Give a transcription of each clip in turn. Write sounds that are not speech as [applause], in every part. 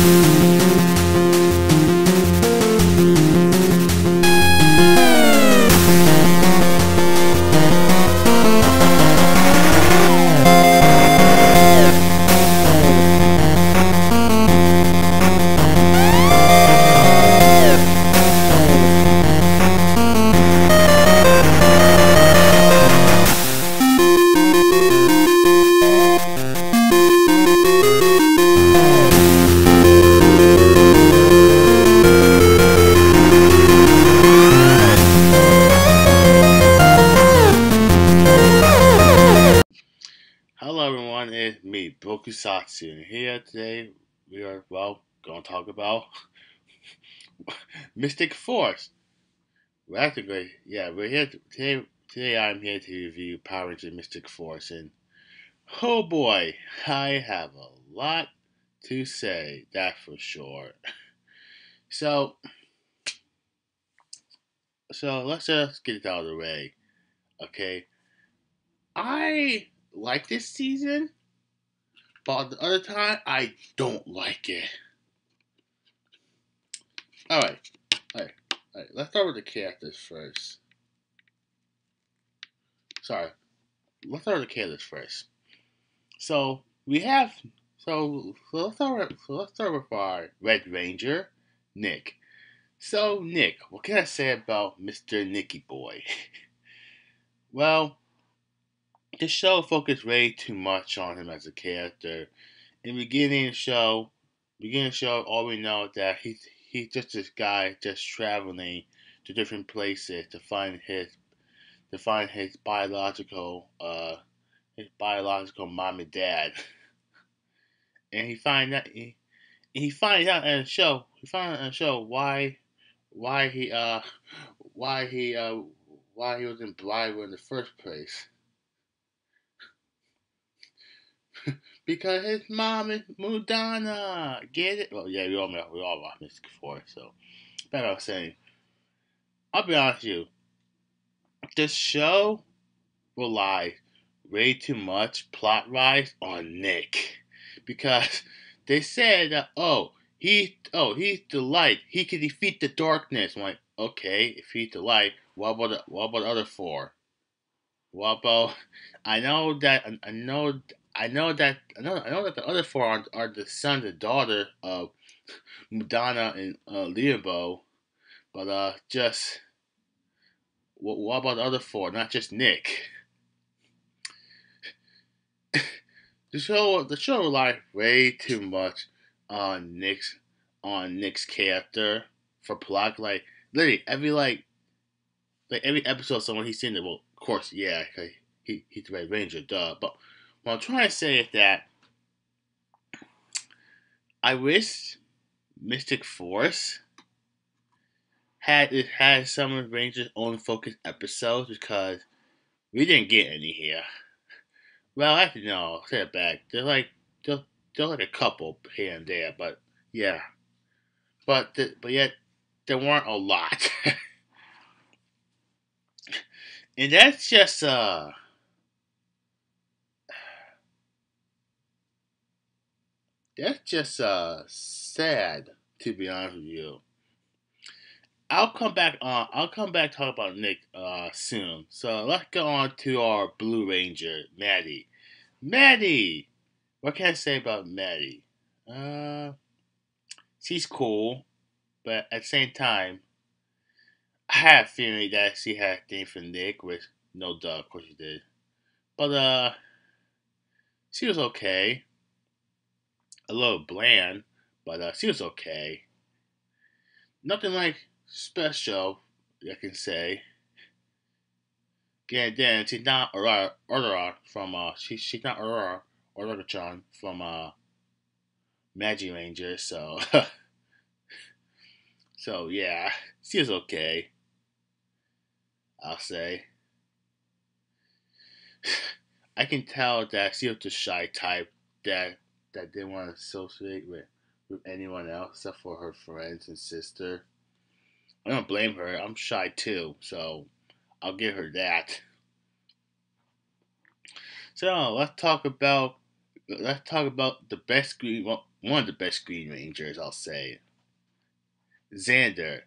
Hello Mystic Force. Well, actually, yeah, we're here, to, today, today I'm here to review Power Rangers Mystic Force, and oh boy, I have a lot to say, that for sure. [laughs] So, so let's just get it out of the way, okay? I like this season, but the other time I don't like it. Alright, alright, alright, let's start with the characters first. Sorry, let's start with the characters first. So, we have, so, so let's start with, so let's start with our Red Ranger, Nick. So, Nick, what can I say about Mr. Nicky Boy? [laughs] well, the show focused way too much on him as a character. In the beginning of the show, beginning of the show, all we know is that he's he's just this guy just traveling to different places to find his to find his biological uh his biological mom and dad. [laughs] and he find that he he finds out in the show he finds out in the show why why he uh why he uh why he was in Blythe in the first place. [laughs] because his mom is Mudana. Get it? Well, yeah, we all know, we all watched this before. So, but I was saying, I'll be honest with you. This show relies way too much plot wise on Nick because they said that oh he oh he's the light he can defeat the darkness. I'm like okay if he's the light what about the, what about the other four? What about I know that I know I know that I know I know that the other four are, are the son and daughter of Madonna and uh, Leanbow, but uh, just what, what about the other four? Not just Nick. the show the show relied way too much on Nick's on Nick's character for plot. Like literally every like like every episode, someone he's seen it. Well, of course, yeah, he he's the Red Ranger, duh. But what I'm trying to say is that I wish Mystic Force had it had some of Ranger's own focus episodes because we didn't get any here. Well, actually, no, say it back. They're like they're like a couple here and there, but yeah, but the, but yet there weren't a lot, [laughs] and that's just uh that's just uh sad to be honest with you. I'll come back on. I'll come back talk about Nick uh, soon. So let's go on to our Blue Ranger, Maddie. Maddie, what can I say about Maddie? Uh, she's cool, but at the same time, I have a feeling that she had a thing for Nick, which no doubt, of course she did. But uh, she was okay a little bland, but uh, she was okay. Nothing like special, I can say. Again, then she's not Aurora, from uh, she, she's not Aurora Aurora-chan from uh, Magic Ranger, so [laughs] so yeah, she was okay. I'll say. [sighs] I can tell that she was the shy type that that didn't want to associate with with anyone else except for her friends and sister. I don't blame her. I'm shy too, so I'll give her that. So let's talk about let's talk about the best Green one of the best Green Rangers, I'll say. Xander.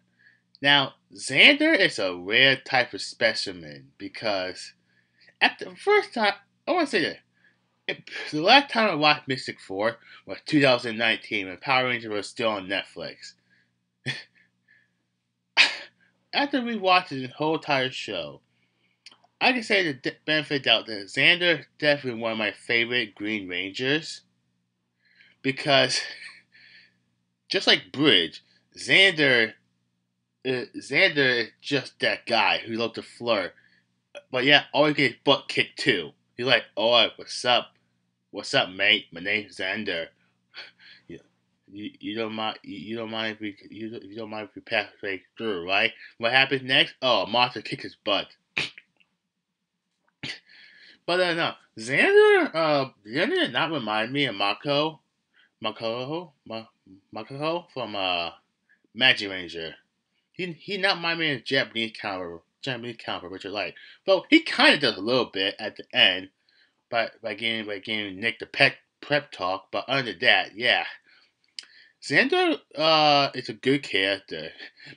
Now, Xander is a rare type of specimen because at the first time, I want to say that the last time I watched Mystic Force was 2019 when Power Rangers was still on Netflix. [laughs] After we watched the whole entire show, I can say the benefit doubt that Xander is definitely one of my favorite Green Rangers because [laughs] just like Bridge, Xander uh, Xander is just that guy who loves to flirt, but yeah, always gets butt kicked too. He's like, "Oh, what's up? What's up, mate? My name's Xander. [laughs] you, you, don't mind you, you don't mind if we you, you don't mind if we pass right through, right? What happens next? Oh, monster kicks his butt." [coughs] But uh, no, Xander, uh, Xander did not remind me of Mako, Mako, Ma, from uh, Magic Ranger. He he not me of Japanese counter, Japanese counter, which are like, well, he kind of does a little bit at the end, but by getting by getting Nick the pet prep talk. But under that, yeah, Xander uh is a good character.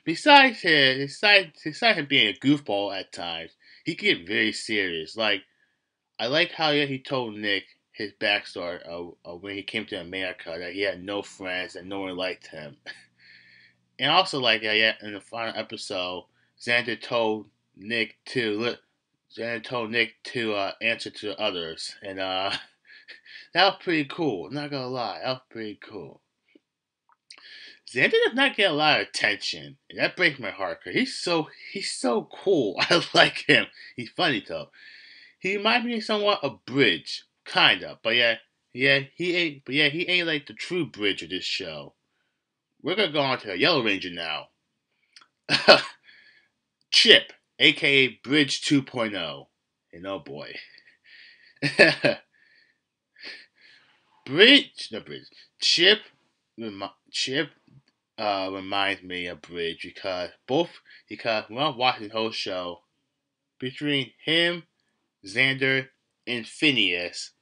Besides his, besides, besides him being a goofball at times, he can get very serious. Like I like how he told Nick his backstory of, of, when he came to America that he had no friends and no one liked him. and also like yeah, in the final episode, Xander told Nick to Xander told Nick to uh, answer to others, and uh, [laughs] that was pretty cool. Not gonna lie, that was pretty cool. Xander does not get a lot of attention, and that breaks my heart. Cause he's so he's so cool. [laughs] I like him. He's funny though. He might be somewhat a bridge, kinda, but yeah, yeah, he ain't. But yeah, he ain't like the true bridge of this show. We're gonna go on to a Yellow Ranger now. [laughs] Chip, aka Bridge 2.0. And oh boy. [laughs] Bridge, no Bridge. Chip, Chip uh, reminds me of Bridge because both, because when I watched the whole show, between him Xander, and Phineas.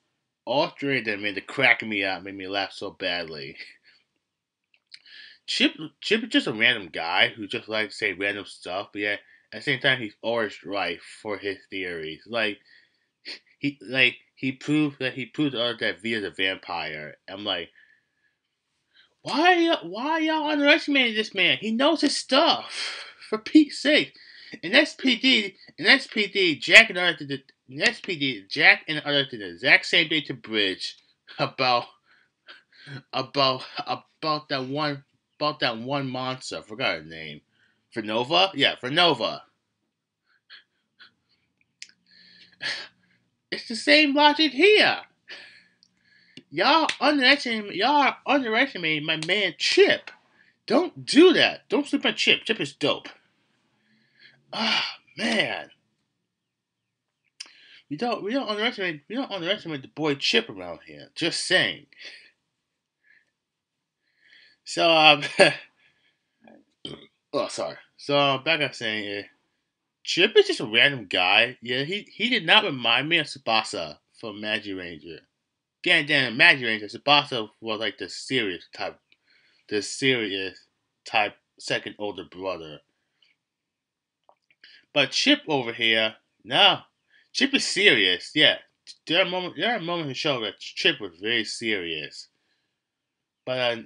All three of them made to crack me up, made me laugh so badly. Chip Chip is just a random guy who just likes to say random stuff, but yet at the same time he's always right for his theories. Like he like he proved that he proved to that V is a vampire. I'm like, why why y'all underestimating this man? He knows his stuff. For Pete's sake. In SPD, in SPD, Jack and Arthur did Next PD, Jack and other did the exact same day to Bridge about about about that one about that one monster. I forgot her name. For Nova? Yeah, for Nova. It's the same logic here. Y'all underestimating y'all underestimating my man Chip. Don't do that. Don't sleep on Chip. Chip is dope. Ah man. We don't we don't underestimate we don't underestimate the boy Chip around here. Just saying. So um [laughs] Oh sorry. So back up saying here. Chip is just a random guy. Yeah, he he did not remind me of Tsubasa from Magic Ranger. Again, damn Magic Ranger, Tsubasa was like the serious type the serious type second older brother. But Chip over here, no, Chip is serious. Yeah, there are moments. There are moments in the show that Chip was very serious. But uh,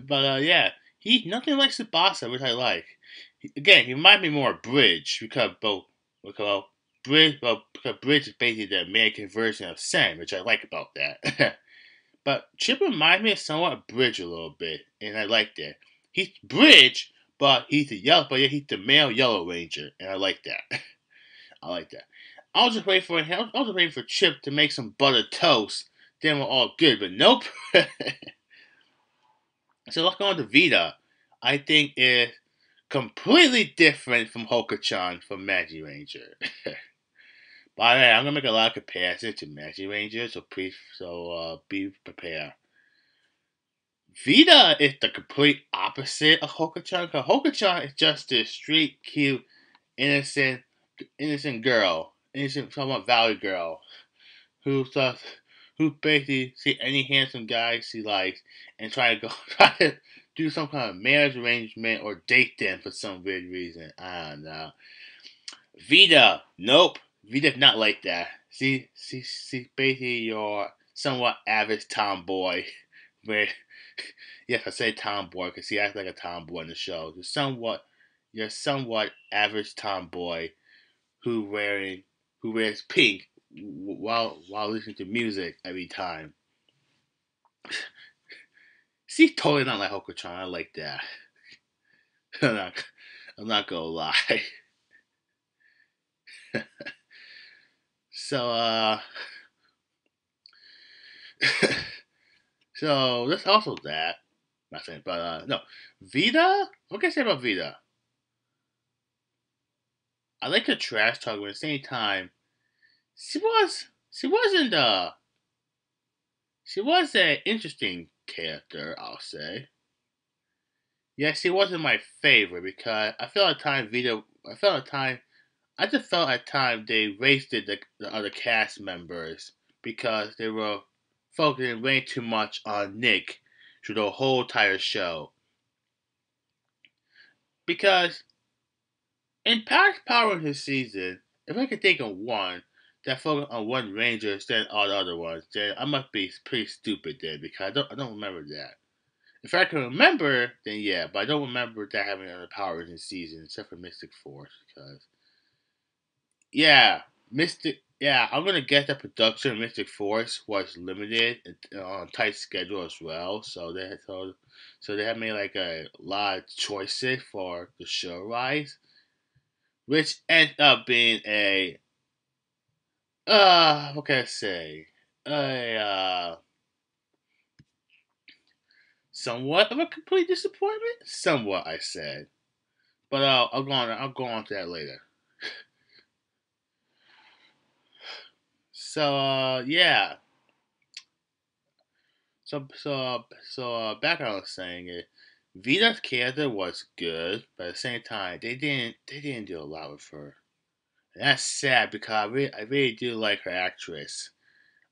[sighs] but uh, yeah, he nothing like Tsubasa, which I like. Again, he reminds me more of Bridge because both because Bridge well, because Bridge is basically the American version of Sam, which I like about that. [laughs] but Chip reminds me of somewhat Bridge a little bit, and I like that. He's Bridge, but he's the yellow, but yeah, he's the male Yellow Ranger, and I like that. [laughs] I like that. I was just waiting for I was just waiting for Chip to make some buttered toast. Then we're all good, but nope. [laughs] so go on to Vida. I think is completely different from Houka-chan from Magic Ranger. [laughs] By the way, I'm gonna make a lot of comparisons to Magic Ranger, so please, so uh, be prepared. Vida is the complete opposite of Houka-chan. Cause Houka-chan is just this street, cute, innocent innocent girl, innocent somewhat valley girl, who just who basically see any handsome guy she likes and try to go [laughs] try to do some kind of marriage arrangement or date them for some weird reason. I don't know. Vida, nope. Vida's not like that. See, see, see, basically your somewhat average tomboy. [laughs] Where, [laughs] yes, I say tomboy because she acts like a tomboy in the show. You're somewhat, you're somewhat average tomboy who wearing who wears pink while while listening to music every time. [laughs] See, totally not like Houka-chan. I like that. [laughs] I'm not, I'm not gonna lie. [laughs] so, uh, so that's also that. Nothing, but uh, no, Vida. What can I say about Vida? I like her trash talk, but at the same time, she was she wasn't uh she was an interesting character, I'll say. Yes, she wasn't my favorite because I felt at time Vida I felt at time I just felt at time they wasted the, the other cast members because they were focusing way too much on Nick through the whole entire show. Because in past Power Rangers season, if I could think of one that focus on one Ranger instead of all the other ones, then I must be pretty stupid then because I don't I don't remember that. If I can remember, then yeah, but I don't remember that having other powers in season except for Mystic Force because yeah, Mystic yeah, I'm gonna guess that production of Mystic Force was limited uh, on tight schedule as well. So they had so so they had made like a lot of choices for the show rise which ended up being a uh what can I say? A uh somewhat of a complete disappointment. Somewhat, I said, but uh, I'll go on. I'll go on to that later. so uh, yeah. So so so uh, back I was saying it. Vida's character was good, but at the same time, they didn't they didn't do a lot with her. That's sad because I really, I really do like her actress.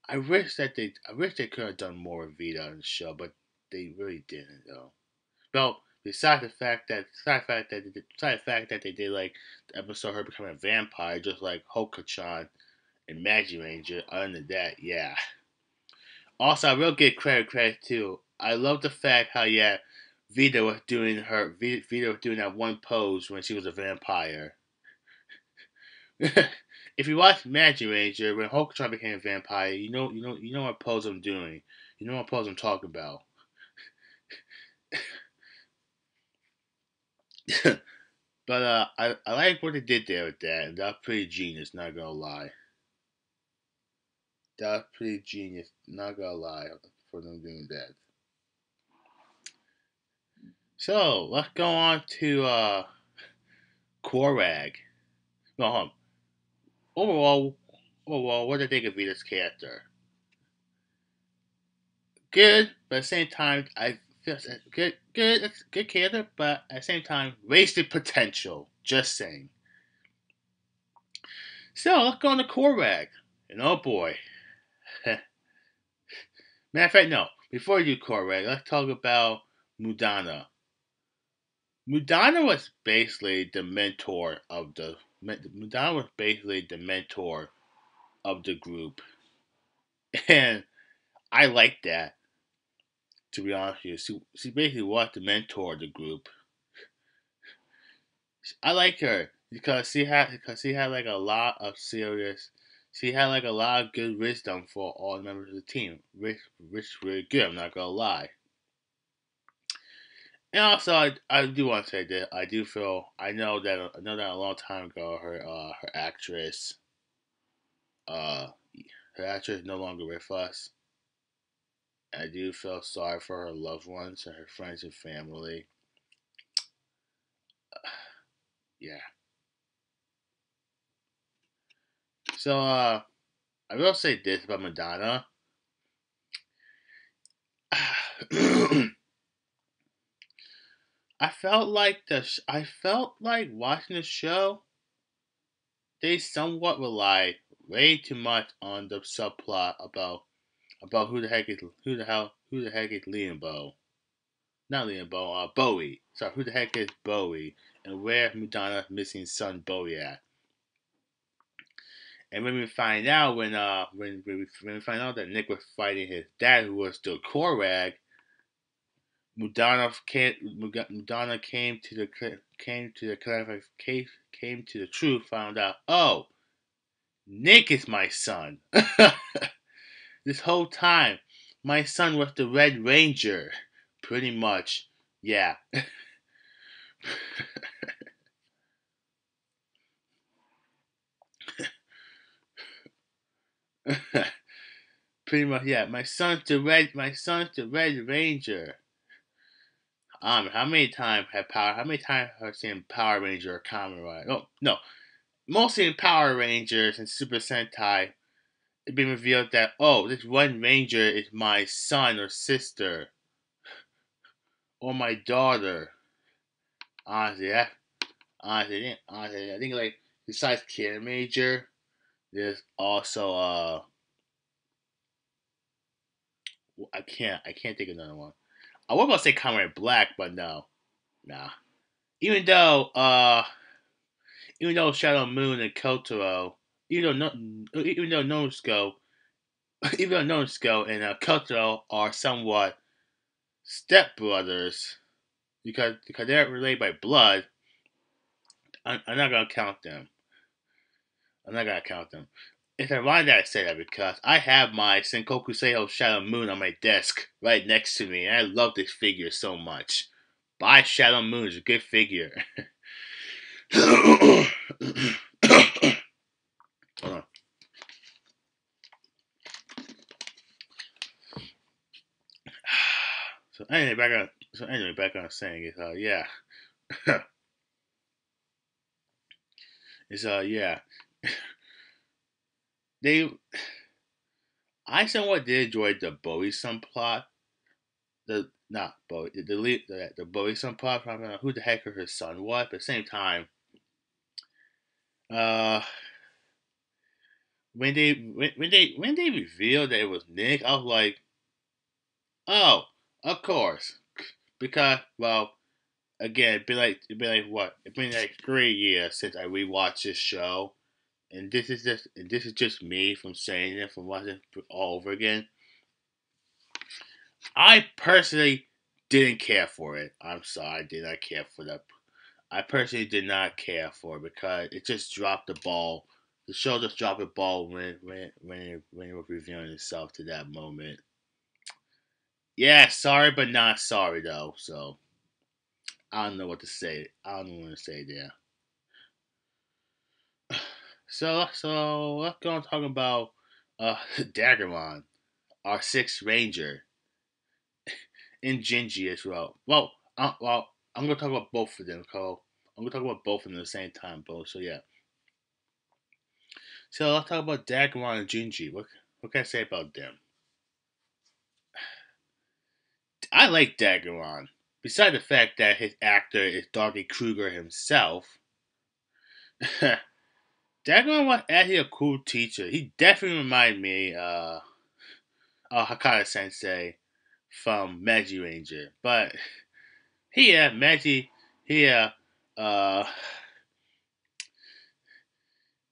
I wish that they I wish they could have done more with Vida on the show, but they really didn't though. Well, besides the fact that besides the fact that besides the fact that they did like the episode her becoming a vampire, just like Houka-chan and Magiranger. Other than that, yeah. Also, I will give credit credit too. I love the fact how yeah Vida was doing her Vida was doing that one pose when she was a vampire. [laughs] if you watch Magic Ranger, when Houka-chan became a vampire, you know you know you know what pose I'm doing. You know what pose I'm talking about. [laughs] but uh, I I like what they did there with that, that's pretty genius. Not gonna lie. That's pretty genius. Not gonna lie for them doing that. So let's go on to uh, Koragg. No, overall, overall, what do you think of Vida's character? Good, but at the same time, I feel good, good, good character, but at the same time, wasted potential. Just saying. So let's go on to Koragg. And oh boy. [laughs] Matter of fact, no. Before you do Koragg, let's talk about Mudana. Mudana was basically the mentor of the Mudana was basically the mentor of the group, [laughs] and I like that. To be honest with you, she, she basically was the mentor of the group. I like her because she had because she had like a lot of serious. She had like a lot of good wisdom for all the members of the team, which which really good. I'm not gonna lie. And also, I, I do want to say that I do feel I know that I know that a long time ago her uh, her actress uh her actress no longer with us. I do feel sorry for her loved ones and her friends and family. [sighs] yeah. So uh I will say this about Madonna. [sighs] [coughs] I felt like the I felt like watching the show. They somewhat relied way too much on the subplot about about who the heck is who the hell who the heck is Leanbow. Not Leanbow, uh, Bowie. Sorry, who the heck is Bowie? And where Madonna's missing son Bowie at? And when we find out when uh when when we, when we find out that Nick was fighting his dad who was still Koragg, Madonna came came to the came to the came came to the truth, found out, oh, Nick is my son. [laughs] this whole time, my son was the Red Ranger. Pretty much, yeah. [laughs] Pretty much, yeah. My son's the red. My son's the Red Ranger. How many times have Power? How many times have I seen Power Ranger or Kamen Rider? Oh no, mostly in Power Rangers and Super Sentai. It's been revealed that oh, this one Ranger is my son or sister, or my daughter. Honestly, honestly, honestly, I think like besides Kid Major, there's also uh, I can't I can't think of another one. I was gonna say Conrad Black, but no, nah. Even though, uh, even though Shadow Moon and Kotaro, even though no, even though Nobusuke, [laughs] even though Nobusuke and uh, Kotaro are somewhat stepbrothers, because because they're related by blood, I'm, I'm not gonna count them. I'm not gonna count them. It's ironic that I say that because I have my Sengoku Seiho Shadow Moon on my desk right next to me, and I love this figure so much. Buy Shadow Moon, a good figure. [coughs] Hold on. [sighs] So anyway, back on. So anyway, back on saying is, uh, yeah, [coughs] it's uh, yeah they I somewhat did enjoy the Bowie subplot. The not Bowie the the, the Bowie subplot from uh, who the heck her son what, but at the same time, uh, when they when, when they when they revealed that it was Nick, I was like, oh, of course, because well, again, it'd be like it'd be like what? It's been like three years since I rewatched this show and this is just this is just me from saying it from watching it all over again. I personally didn't care for it. I'm sorry, I did not care for that. I personally did not care for it because it just dropped the ball. The show just dropped the ball when when when it, when it was revealing itself to that moment. Yeah, sorry, but not sorry though. So I don't know what to say. I don't know what to say there. So so let's go and talk about uh [laughs] Daggeron, our sixth ranger, [laughs] and Jenji as well. Well, uh, well, I'm gonna talk about both of them, Cole. I'm gonna talk about both of them at the same time, both. So yeah. So let's talk about Daggeron and Jenji. What what can I say about them? [sighs] I like Daggeron. Besides the fact that his actor is Doggy Kruger himself, [laughs] Dagon was actually a cool teacher. He definitely reminded me uh, of Hakata Sensei from Magi Ranger. But here, Magi, here, uh,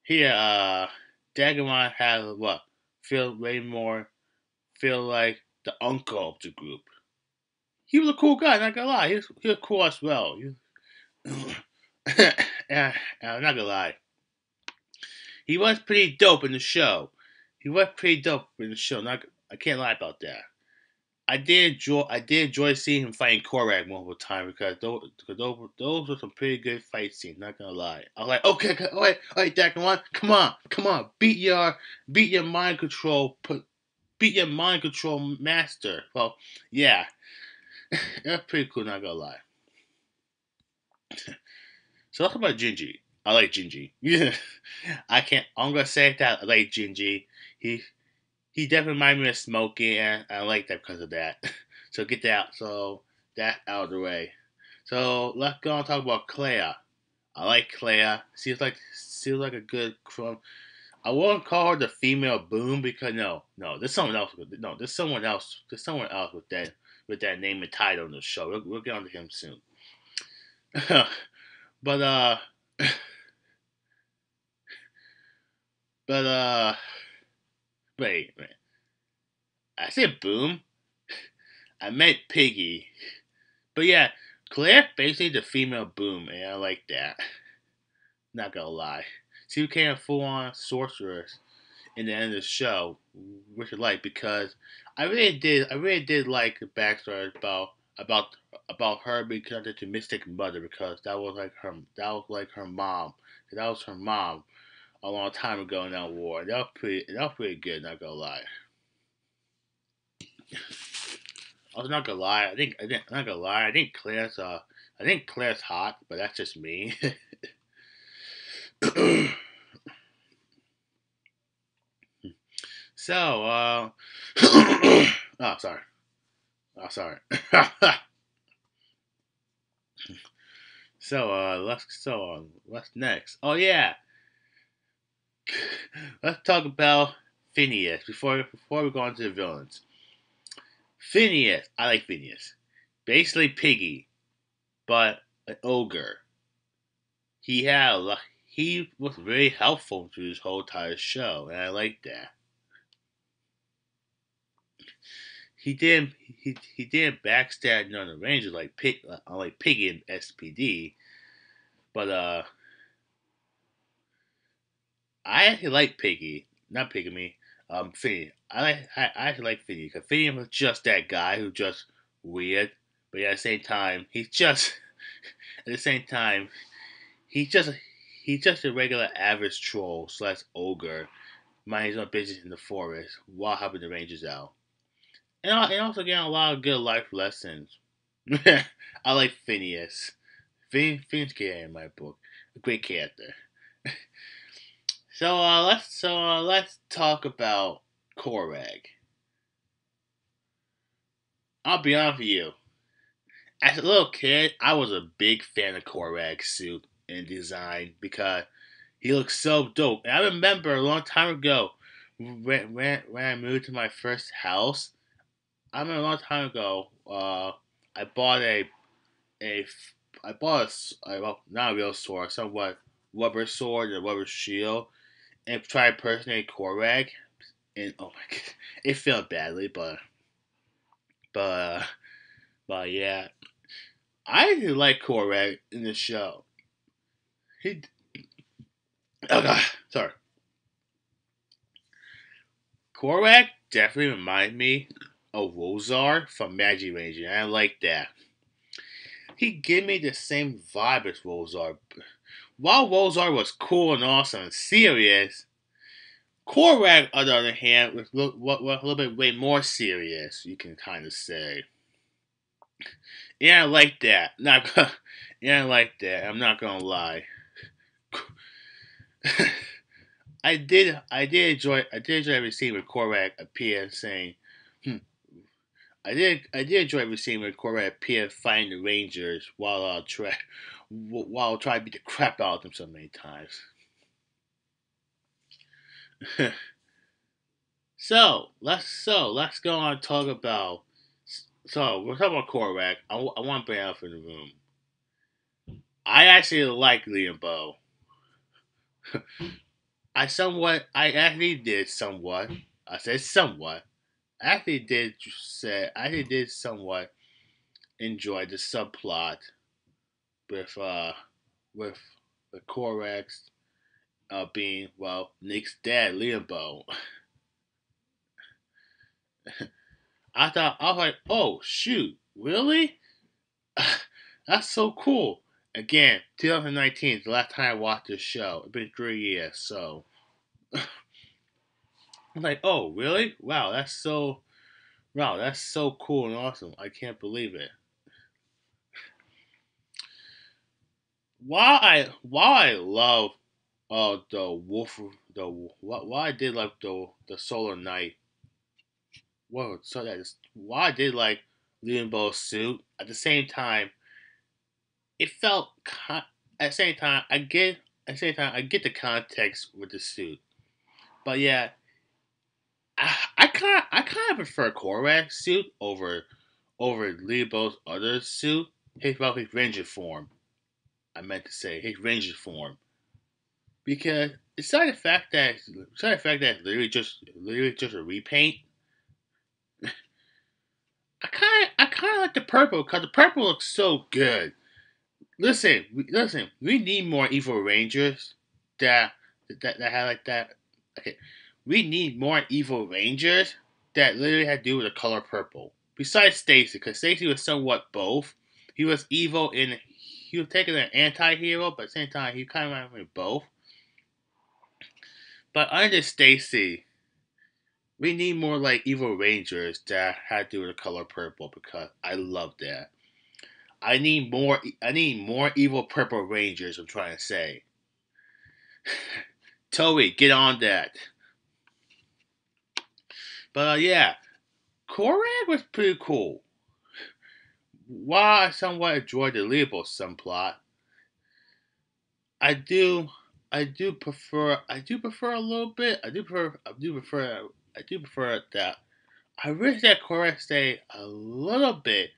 here, uh, Daggeron has what? Feel way more, feel like the uncle of the group. He was a cool guy, not gonna lie. He was, he was cool as well. He, yeah, [coughs] [coughs] I'm not gonna lie he was pretty dope in the show. He was pretty dope in the show. Not, I can't lie about that. I did enjoy. I did enjoy seeing him fighting Koragg multiple times because those, because those, those were some pretty good fight scenes. Not gonna lie. I was like, okay, okay all right, all right, Dak, come on, come on, come on, beat your, beat your mind control, put, beat your mind control master. Well, yeah, [laughs] that's pretty cool. Not gonna lie. [laughs] so talk about Jenji. I like Jenji. [laughs] I can't. I'm gonna say that I like Jenji. He he definitely reminds me of Smoky, and I like that because of that. [laughs] so get that. So that out of the way. So let's go and talk about Clare. I like Clare. Seems like seems like a good from. I won't call her the female boom because no, no, there's someone else. No, there's someone else. There's someone else with that with that name and title on the show. We'll, we'll get on to him soon. [laughs] but uh, but uh, wait, wait. I said boom. [laughs] I meant piggy. But yeah, Clare basically the female boom, and I like that. [laughs] Not gonna lie. She became a full on sorceress in the end of the show, which I like because I really did I really did like the backstory about about about her being connected to Mystic Mother because that was like her that was like her mom. That was her mom a long time ago in that war. That was pretty that was pretty good, not gonna lie. I was not gonna lie. I think I think I'm not gonna lie. I think Clare's uh I think Clare's hot, but that's just me. [coughs] so uh [coughs] oh sorry. Oh sorry. [coughs] so uh let's so uh, what's next? Oh yeah. Let's talk about Phineas before before we go on to the villains. Phineas, I like Phineas. Basically Piggy, but an ogre. He had a, he was very helpful through this whole entire show, and I like that. He didn't he, he didn't backstab none of the Rangers like Pig uh, like Piggy and SPD, but uh, I actually like Piggy, not Piggy me, um, Phineas. I like I, I actually like Phineas because Phineas was just that guy who just weird, but at the same time he's just at the same time he's just he's just a regular average troll slash ogre, minding his own business in the forest while helping the rangers out, and, and also getting a lot of good life lessons. I like Phineas. Phineas, Phineas in my book, a great character. So uh, let's so uh, let's talk about Koragg. I'll be honest with you. As a little kid, I was a big fan of Koragg's suit and design because he looks so dope. And I remember a long time ago when, when, when I moved to my first house. I remember a long time ago. Uh, I bought a a I bought a, a well, not a real sword, somewhat rubber sword and rubber shield and try to impersonate Koragg, and oh my god, [laughs] it felt badly, but but but yeah, I like Koragg in the show. He oh god, sorry. Koragg definitely reminded me of Rosar from Magiranger, and I like that. He gave me the same vibe as Rosar, while Rosar was cool and awesome and serious, Koragg, on the other hand, was a little bit way more serious, you can kind of say. Yeah, I like that. Not, [laughs] yeah, I like that. I'm not gonna lie. [laughs] I did, I did enjoy, I did enjoy every scene appear saying, hmm. I did, I did enjoy scene with Koragg appear fighting the Rangers while uh, try, while trying to beat the crap out of them so many times. [laughs] so let's so let's go on and talk about. So we're talking about Koragg. I, I want to bring up in the room. I actually like Leanbow. [laughs] I somewhat, I actually did somewhat. I said somewhat. I actually did say, I actually did somewhat enjoy the subplot with uh with the Korax uh being well Nick's dad, Leanbow. [laughs] I thought I was like, oh shoot, really? [laughs] That's so cool. Again, 2019 is the last time I watched this show. It's been three years, so [laughs] I'm like, oh really? Wow, that's so wow, that's so cool and awesome. I can't believe it. why I why I love uh the wolf the why I did like the the solar knight. Whoa, so that is why I did like Leanbow's suit. At the same time, it felt at the same time I get at the same time I get the context with the suit. But yeah, I kind I kind of prefer Koragg's suit over over Leopold's other suit. His well, his ranger form. I meant to say his ranger form, because it's not the fact that it's not the fact that it's literally just literally just a repaint. [laughs] I kind I kind of like the purple because the purple looks so good. Listen, listen, we need more evil rangers that that that have like that. Okay, we need more evil rangers that literally had to do with the color purple. Besides Stacy, because Stacy was somewhat both. He was evil and he was taking an anti-hero, but at the same time he kind of went with both. But under Stacy, we need more like evil rangers that had to do with the color purple because I love that. I need more. I need more evil purple rangers. I'm trying to say. [sighs] Toby, get on that. But uh, yeah, Koragg was pretty cool. While I somewhat enjoyed the Leopold subplot, I do, I do prefer, I do prefer a little bit. I do prefer, I do prefer, I do prefer that. I wish that Koragg stay a little bit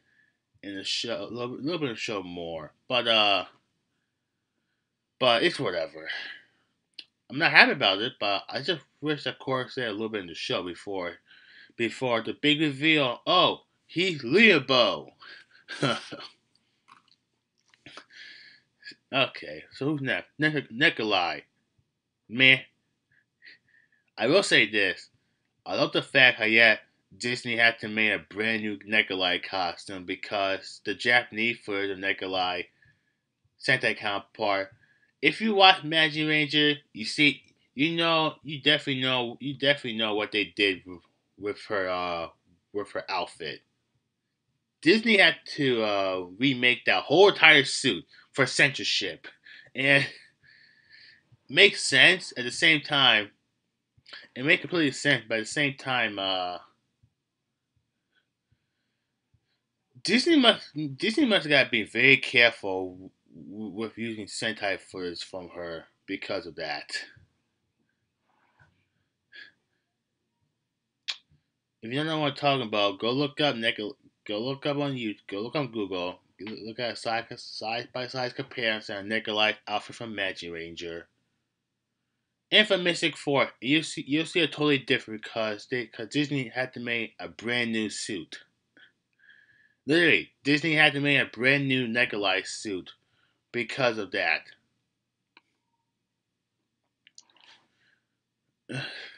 in the show, a little, little bit of the show more. But uh, but it's whatever. I'm not happy about it, but I just wish that Koragg stayed a little bit in the show before before the big reveal. Oh, he's Leanbow. [laughs] okay, so who's next? Necrolai. Meh. I will say this. I love the fact how yeah, Disney had to make a brand new Necrolai costume because the Japanese version of Necrolai Sentai counterpart. If you watch Magic Ranger, you see, you know, you definitely know, you definitely know what they did with her uh with her outfit. Disney had to uh, remake that whole entire suit for censorship, and [laughs] makes sense at the same time. It makes completely sense, but at the same time, uh, Disney must Disney must have got to be very careful with using Sentai footage from her because of that. If you don't know what I'm talking about, go look up Nick. Go look up on YouTube. Go look on Google. Look at a side by side comparison of Necrolai's outfit from Magic Ranger. And from Mystic Force, you see you'll see a totally different because they because Disney had to make a brand new suit. Literally, Disney had to make a brand new Necrolai suit because of that. [sighs]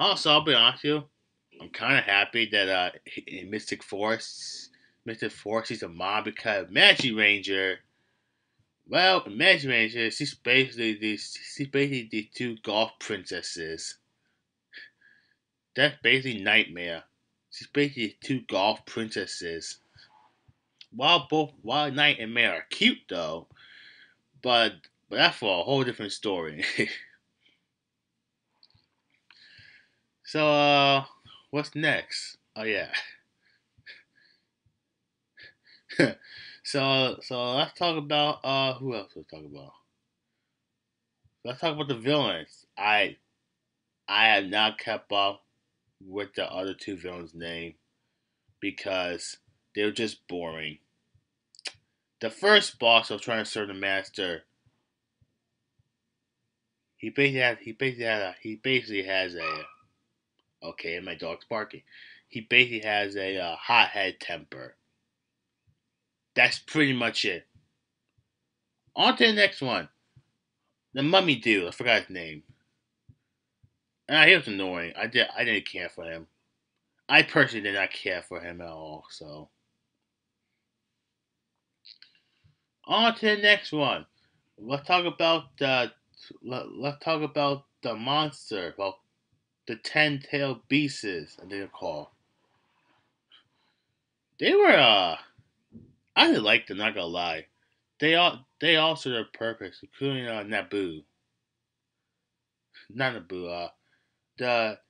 Also, I'll be honest with you, I'm kind of happy that uh, in Mystic Force, Mystic Force, he's a mom because Magiranger. Well, Magic Ranger, she's basically these, she's basically the two golf princesses. That's basically Nightmare. She's basically two golf princesses. While both, while Nightmare are cute though, but but that's for a whole different story. [laughs] So, uh, what's next? Oh yeah. [laughs] so, so let's talk about uh, who else let's talk about? Let's talk about the villains. I, I have not kept up with the other two villains' name because they were just boring. The first boss of trying to serve the master. He basically has, he basically a, he basically has a Okay, and my dog's barking. He basically has a uh, hothead temper. That's pretty much it. On to the next one. The mummy dude. I forgot his name. Ah, he was annoying. I did. I didn't care for him. I personally did not care for him at all. So. On to the next one. Let's talk about the. Let, let's talk about the monster. Well, the ten tailed beasts, I think they're called. They were uh I didn't like them, not gonna lie. They all they all served their purpose, including uh Nabu. Not Nabu, uh the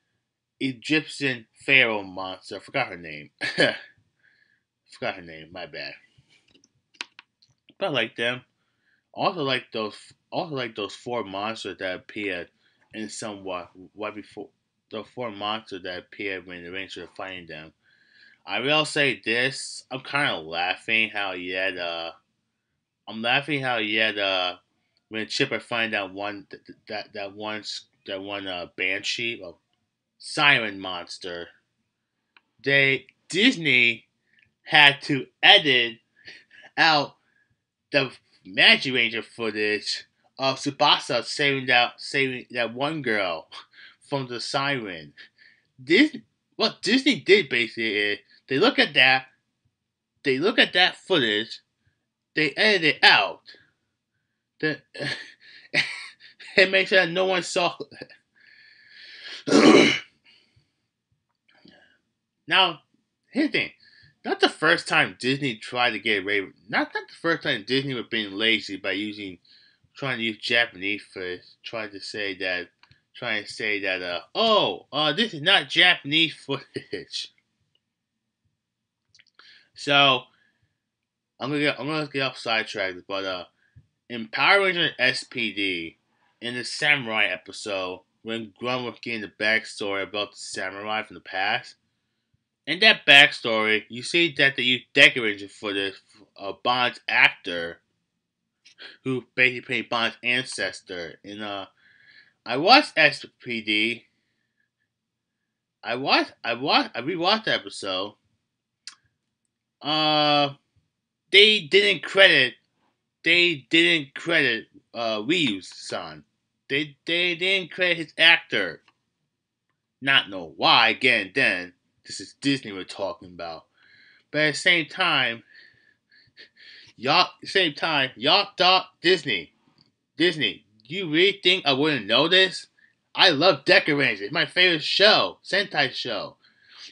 Egyptian pharaoh monster. I forgot her name. [laughs] forgot her name, my bad. But I like them. Also like those also like those four monsters that appeared in somewhat right before the four monsters that appeared when the Rangers were fighting them. I will say this: I'm kind of laughing how had uh, I'm laughing how had uh, when Chipper find that one that that, one that one uh, banshee or siren monster. They Disney had to edit out the Magic Ranger footage of Tsubasa saving that saving that one girl [laughs] from the siren. Disney, what Disney did basically is they look at that, they look at that footage, they edit it out, the, [laughs] and make sure that no one saw it. [coughs] now, here's the thing. Not the first time Disney tried to get away. Not not the first time Disney was being lazy by using, trying to use Japanese for trying to say that, trying to say that uh oh uh this is not Japanese [laughs] footage. So I'm gonna get I'm gonna get off sidetracked, but uh, in Power Ranger SPD, in the Samurai episode, when Grunt was getting the backstory about the samurai from the past, in that backstory, you see that they use decoration for the uh, Bond's actor, who basically played Bond's ancestor. In uh, I watched SPD. I watched I watched I rewatched the episode uh, they didn't credit. They didn't credit uh Ryu's son. They they didn't credit his actor. Not know why. Again, then this is Disney we're talking about. But at the same time, y'all same time y'all thought Disney, Disney. You really think I wouldn't know this? I love Deca Ranger. It's my favorite show, Sentai show.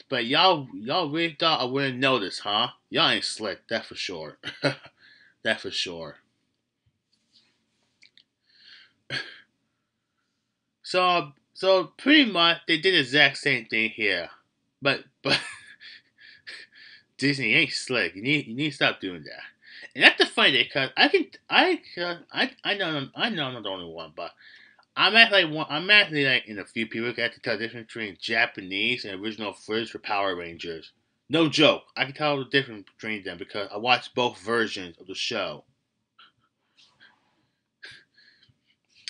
But y'all, y'all really thought I wouldn't notice, huh? Y'all ain't slick, that for sure. [laughs] that for sure. [laughs] So, so pretty much they did the exact same thing here, but but [laughs] Disney ain't slick. You need you need to stop doing that. And that's the funny thing, cause I can I I I know I know I'm not the only one, but I'm actually one. I'm actually like in a few people can actually tell the difference between Japanese and original footage for Power Rangers. No joke. I can tell the difference between them because I watched both versions of the show.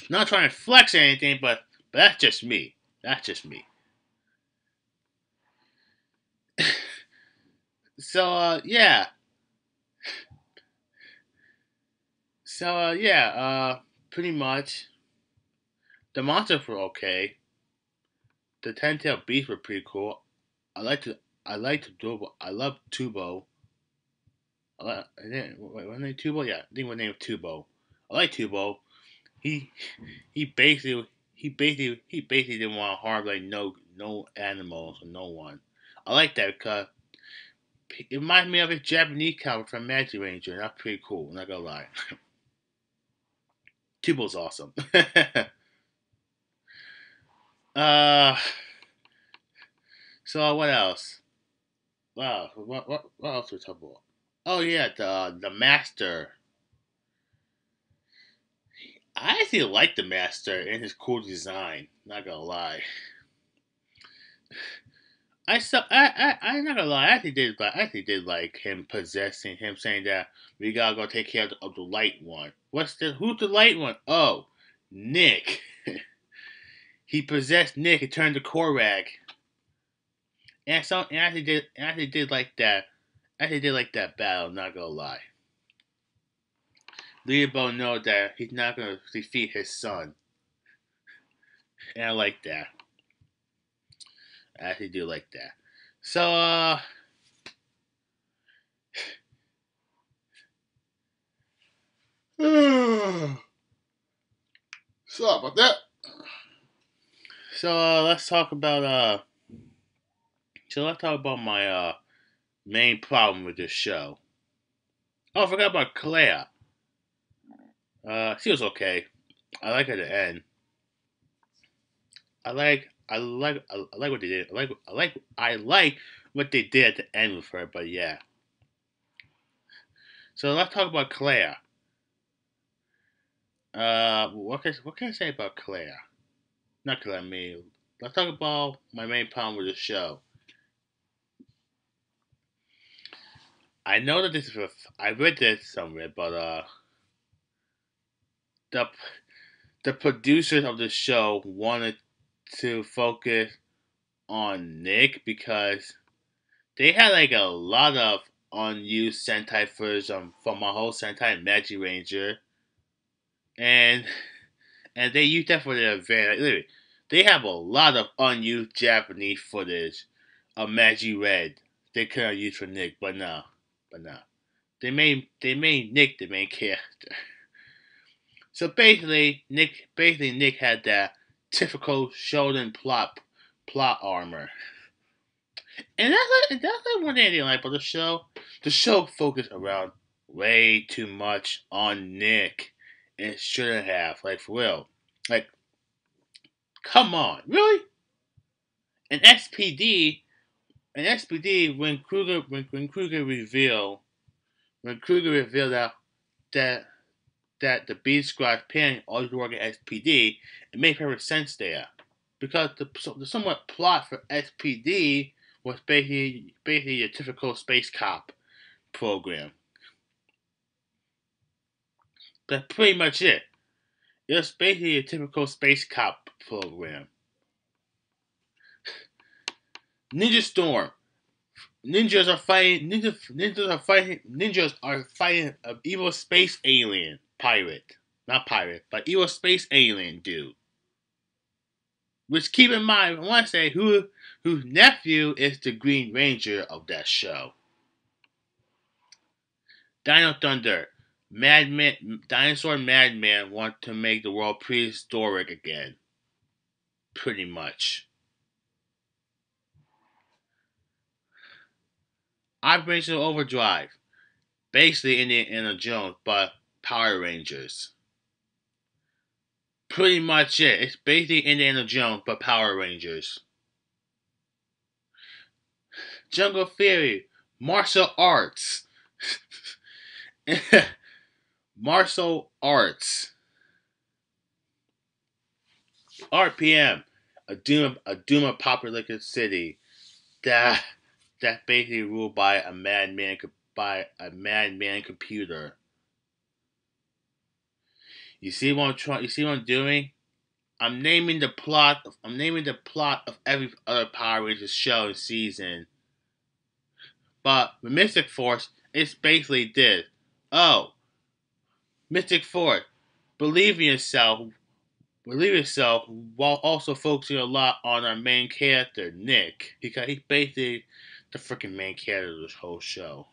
Not trying to flex anything, but but that's just me. That's just me. [laughs] so uh, yeah. So uh, yeah, uh, pretty much. The monsters were okay. The ten tailed beasts were pretty cool. I like to I like to Tubo. I love Tubo. I didn't, wait, was name Tubo? Yeah, I think was named Tubo. I like Tubo. He he basically he basically he basically didn't want to harm like no no animals or no one. I like that because it reminds me of a Japanese character from Magic Ranger. And that's pretty cool. Not gonna lie. [laughs] Tubo's awesome. [laughs] Uh, so what else? Wow, what what what else we talk about? Oh yeah, the the master. I actually like the master and his cool design. Not gonna lie. I saw. I I I'm not gonna lie. I actually did. But I actually did like him possessing him, saying that we gotta go take care of the, of the light one. What's the who's the light one? Oh, Nick. [laughs] he possessed Nick and turned to Koragg. And so and I did I did like that. I did like that battle, not gonna lie. Leanbow know that he's not gonna defeat his son. And I like that. I actually do like that. So uh [sighs] Sorry about that. So uh, let's talk about uh. So let's talk about my uh main problem with this show. Oh, I forgot about Clare. Uh, she was okay. I like her at the end. I like, I like, I like what they did. I like, I like, I like what they did at the end with her. But yeah. So let's talk about Clare. Uh, what can what can I say about Clare? not gonna me. Let's talk about my main problem with the show. I know that this is. I read this somewhere, but uh, the the producers of the show wanted to focus on Nick because they had like a lot of unused Sentai footage from my whole Sentai Magic Ranger, and and they used that for their advantage. Like, they have a lot of unused Japanese footage of Magic Red they could have used for Nick, but no, but no, they made they made Nick the main character. So basically, Nick basically Nick had that typical Shonen plot plot armor. And that's like, that's like one thing I didn't like about the show. The show focused around way too much on Nick. It shouldn't have. Like, for real. Like, come on. Really? An SPD, an SPD, when Kruger, when, when Kruger revealed, when Kruger revealed that, that, that the B Squad parent always working at SPD, it made perfect sense there. Because the, the somewhat plot for SPD was basically basically a typical space cop program. That's pretty much it. It was basically a typical space cop program. [laughs] Ninja Storm. Ninjas are fighting. Ninjas are fighting. Ninjas are fighting an evil space alien pirate, not pirate, but evil space alien dude. Which keep in mind, I want to say who whose nephew is the Green Ranger of that show. Dino Thunder, Madman, Dinosaur Madman want to make the world prehistoric again. Pretty much. Operation Overdrive, basically Indiana Jones, but Power Rangers pretty much it. It's basically Indiana Jones, but Power Rangers. Jungle Fury, martial arts. [laughs] martial arts. RPM, a Duma, a Duma of populated city that that basically ruled by a madman by a madman computer. You see what I'm trying? You see what I'm doing? I'm naming the plot. Of, I'm naming the plot of every other Power Rangers show and season. But with Mystic Force, it's basically this. Oh, Mystic Force, believe in yourself. Believe yourself while also focusing a lot on our main character, Nick, because he's basically the freaking main character of this whole show.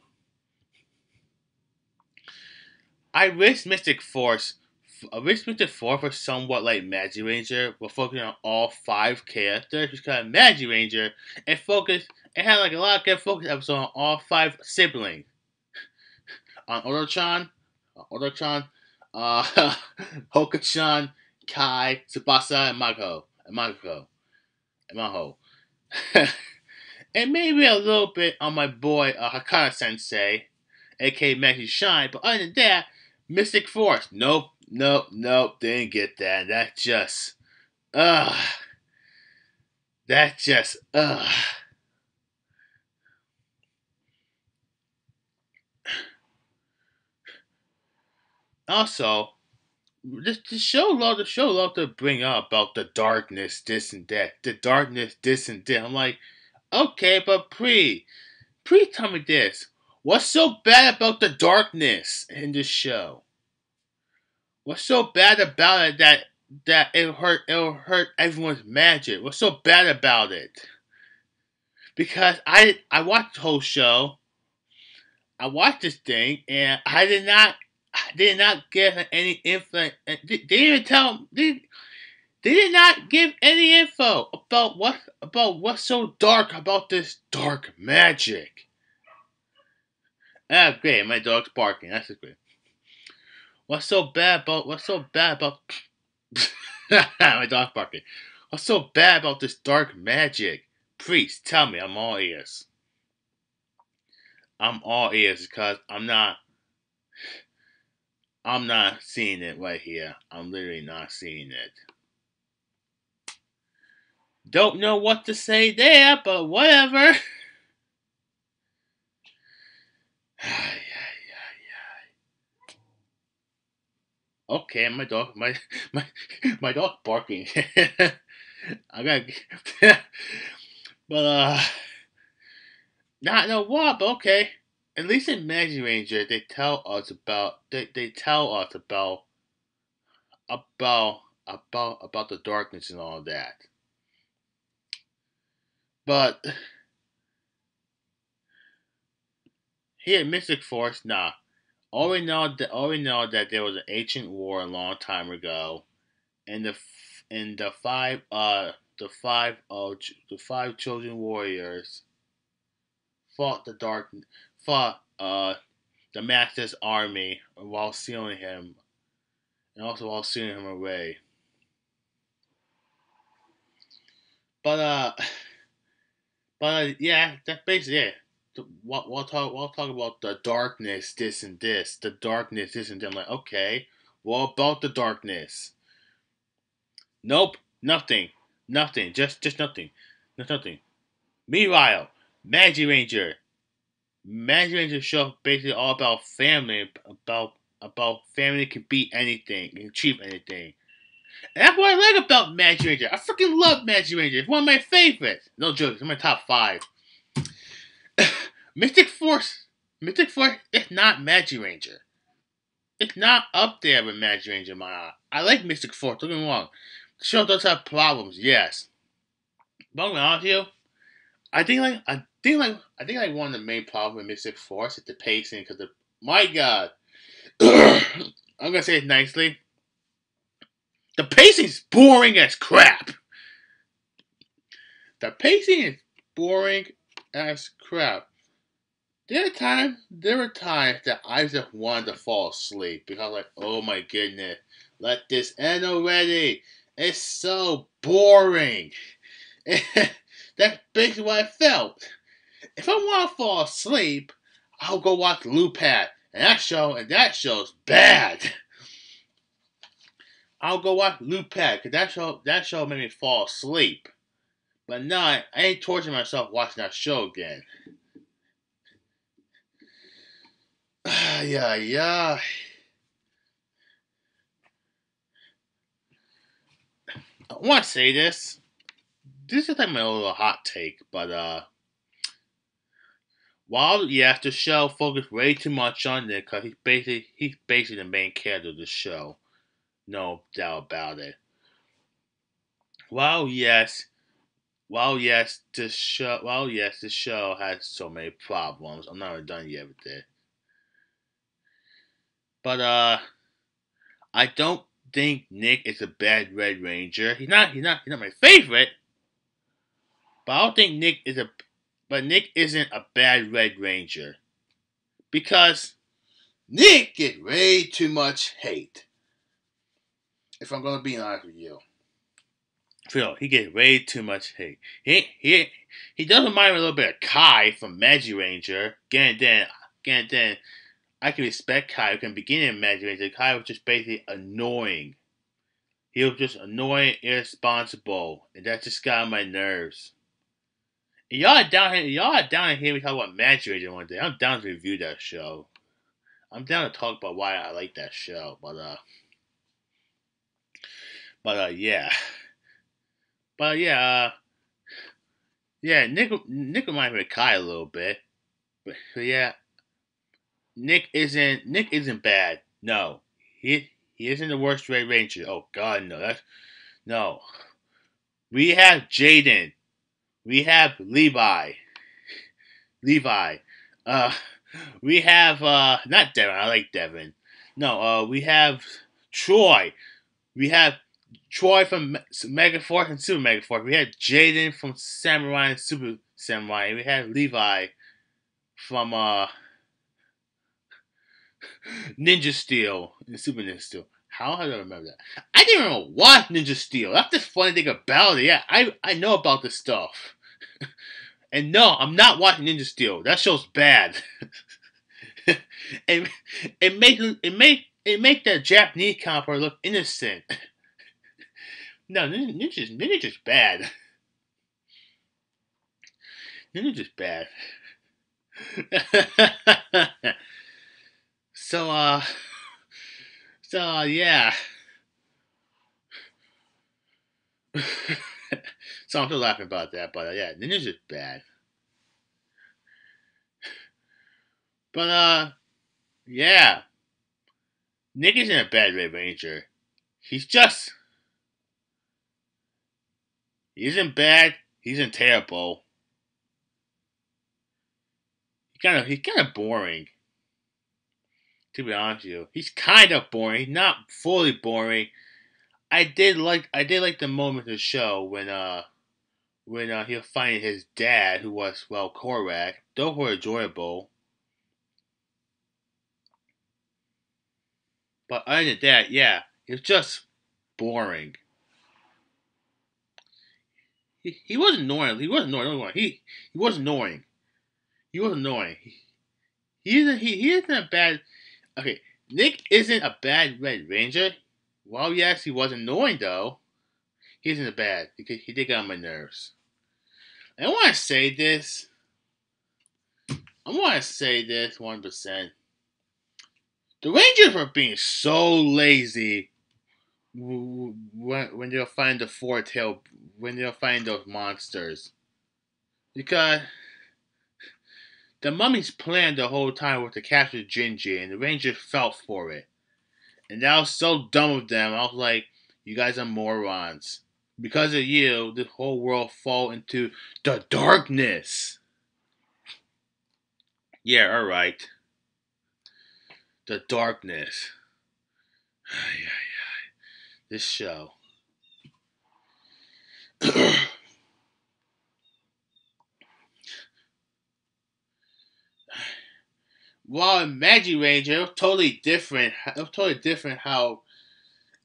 I wish Mystic Force originally Mystic Force was somewhat like Magic Ranger, but focusing on all five characters. Of Magic Ranger and focus. It had like a lot of good focus episode on all five siblings. [laughs] on Otachan, Otachan, uh, [laughs] Kai, Tsubasa, and Mako, and Mako, and Maho. [laughs] and maybe a little bit on my boy uh, Hakata Sensei, aka Magic Shine, but other than that, Mystic Force, nope, Nope, nope, didn't get that. That just, ugh. That just, ugh. Also, the, the show love the show love to bring up about the darkness, this and that. The darkness, this and that. I'm like, okay, but pre, pre, tell me this. What's so bad about the darkness in this show? What's so bad about it that that it hurt it'll hurt everyone's magic? What's so bad about it? Because I I watched the whole show. I watched this thing and I did not I did not get any info. They didn't even tell they, they did not give any info about what about what's so dark about this dark magic. Ah, great! My dog's barking. That's great. What's so bad about what's so bad about [laughs] my dog barking? What's so bad about this dark magic? Priest, tell me, I'm all ears. I'm all ears because I'm not I'm not seeing it right here. I'm literally not seeing it. Don't know what to say there, but whatever. [sighs] okay, my dog, my [laughs] my my dog barking. [laughs] I got, [laughs] but uh, not know what, but okay. At least in Magic Ranger, they tell us about they they tell us about about about about the darkness and all that. But [sighs] here at Mystic Force, nah. All we know that all we know that there was an ancient war a long time ago, and the and the five uh the five uh the five chosen warriors fought the dark fought uh the master's army while sealing him and also while sealing him away. But uh [sighs] but uh, yeah, that's basically it. We'll, we'll talk. We'll talk about the darkness, this and this. The darkness, this and that. Like, okay, what about the darkness? Nope, nothing, nothing, just just nothing, just nothing. Meanwhile, Magic Ranger, Magic Ranger show basically all about family, about about family can beat anything, can achieve anything. And that's what I like about Magic Ranger. I freaking love Magic Ranger. It's one of my favorites. No jokes, it's in my top five. [coughs] Mystic Force, Mystic Force is not Magic Ranger. It's not up there with Magic Ranger in my eye. I like Mystic Force, don't get me wrong. The show does have problems, yes. But I'm honest with you, I think like I think like I think like one of the main problems with Mystic Force is the pacing because the my god. [clears throat] I'm gonna say it nicely. The pacing's boring as crap. The pacing is boring as crap. There are times there were times that I just wanted to fall asleep because like, oh my goodness, let this end already. It's so boring. [laughs] That's basically what I felt. If I want to fall asleep, I'll go watch Loopat. And that show and that show's bad. I'll go watch Loopat because that show that show made me fall asleep. But not I ain't torturing myself watching that show again. [sighs] yeah, yeah. I want to say this. This is like my little hot take, but uh, while yes, the show focused way too much on Nick because he's basically he's basically the main character of the show, no doubt about it. While yes, while yes, the show while yes, the show has so many problems. I'm not done yet with it. But uh, I don't think Nick is a bad Red Ranger. He's not. He's not. He's not my favorite. But I don't think Nick is a. But Nick isn't a bad Red Ranger. Because Nick gets way too much hate. If I'm gonna be honest with you. Phil, he gets way too much hate. He he he doesn't mind a little bit of Kai from Magic Ranger. Again, then again, then I can respect Kai I can begin of Magic Ranger. Kai was just basically annoying. He was just annoying, irresponsible, and that just got on my nerves. Y'all down here, y'all down here. We talk about Magic Ranger one day. I'm down to review that show. I'm down to talk about why I like that show, but uh, but uh, yeah, but yeah, uh, yeah. Nick Nick reminds me of Kai a little bit, but, but yeah, Nick isn't Nick isn't bad. No, he he isn't the worst Red Ranger. Oh God, no. That's no. We have Jayden. We have Levi. Levi. Uh, we have uh not Devin. I like Devin. No, uh, we have Troy. We have Troy from Mega Force and Super Mega Force. We had Jayden from Samurai and Super Samurai. We had Levi from uh Ninja Steel and Super Ninja Steel. How do I remember that? I didn't even watch Ninja Steel. That's the funny thing about it. Yeah, I, I know about this stuff. And no, I'm not watching Ninja Steel. That show's bad. [laughs] it, it make it make it make that Japanese counterpart look innocent. [laughs] no, Ninja's Ninja's bad. Ninja's bad. [laughs] so uh so uh, yeah. So I'm still laughing about that, but uh, yeah, Ninja's just bad. But uh yeah. Nick isn't a bad Red Ranger. He's just he isn't bad, he isn't terrible. He kind of he's kind of boring. To be honest with you, he's kind of boring, not fully boring. I did like I did like the moment of the show when uh when uh, he'll find his dad, who was well Koragg. Those were enjoyable. But other than that, yeah, it's just boring. He, he wasn't annoying. He wasn't annoying. He he was annoying. He was annoying. He, he isn't he, he isn't a bad okay. Nick isn't a bad Red Ranger. Well, yes, he was annoying though. He isn't a bad because he did get on my nerves. I want to say this. I want to say this one percent. The Rangers were being so lazy when, when they'll find the four tail when they'll find those monsters because the mummy's plan the whole time was to capture Jenji, and the Rangers fell for it. And that was so dumb of them. I was like, you guys are morons. Because of you, the whole world fall into the darkness. Yeah, alright. The darkness. [sighs] Ay, ay, ay. This show. [coughs] In Magic Ranger, totally different. It was totally different how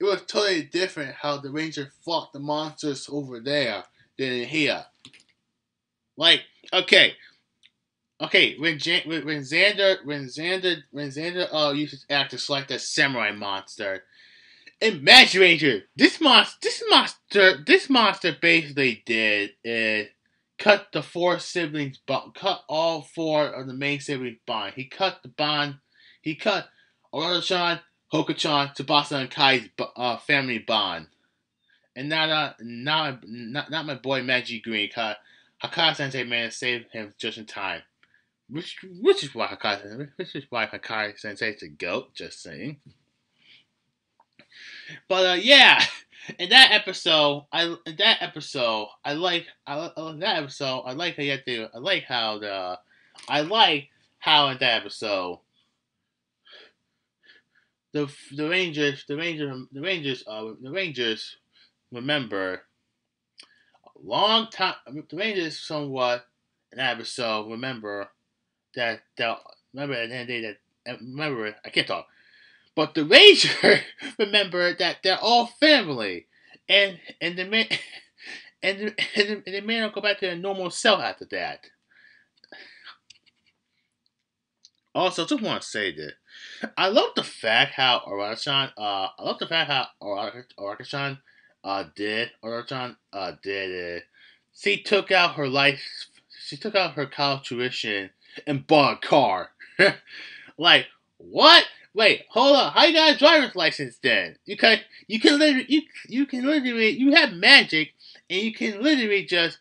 it was totally different how the Ranger fought the monsters over there than here. Like, okay, okay, when Jan- when, Xander when Xander when Xander uh used to act as like the samurai monster. In Magic Ranger, this monster this monster this monster basically did is cut the four siblings bond cut all four of the main siblings bond. He cut the bond he cut Oroto-chan, Houka-chan, Tsubasa, and Kai's uh, family bond. And not, uh, not, not, not my boy Magic Green, cause Hakata Sensei managed to save him just in time. Which, which is why Hakata, which is why Hakata is a goat. Just saying. But uh, yeah, in that episode, I in that episode, I like I, I that episode. I like how you have to. I like how the. I like how in that episode. The the Rangers the Rangers the Rangers uh the Rangers remember a long time the Rangers somewhat that episode remember that that remember at the end of the day that remember I can't talk. But the Ranger [laughs] remember that they're all family, and and the man [laughs] and and and the man will go back to their normal self after that. Also, just want to say that I love the fact how Oroto-chan, uh, I love the fact how Oroto-chan, uh, did Oroto-chan, uh, did it. She took out her life, she took out her college tuition and bought a car. [laughs] like what? Wait, hold on. How you got a driver's license then? You can you can literally you you can literally you have magic and you can literally just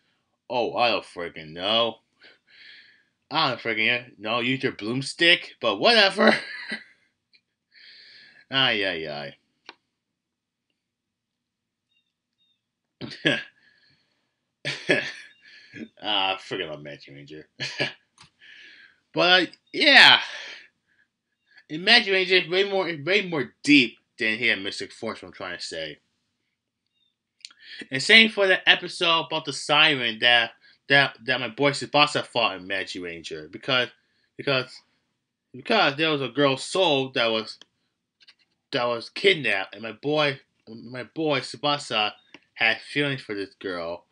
oh I don't freaking know. I don't freaking know. Use your broomstick, but whatever. [laughs] ay ay ay. [laughs] ah, forget about Magic Ranger. [laughs] but uh, yeah. Imagine Ranger is way more way more deep than here in Mystic Force. I'm trying to say. And same for the episode about the siren that that that my boy Tsubasa fought in Magic Ranger because because because there was a girl's soul that was that was kidnapped and my boy my boy Tsubasa had feelings for this girl.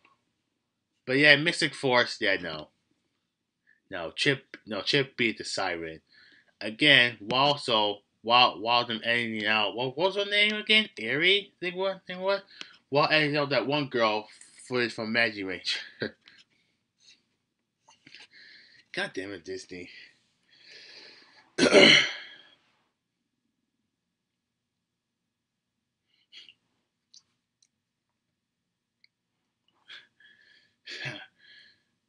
But yeah, Mystic Force, yeah, no. No, Chip no Chip beat the siren again, also while while them editing out, what, what was her name again? I think what thing what? While editing out that one girl footage from Magic Ranger. [laughs] God damn it, Disney. [clears throat]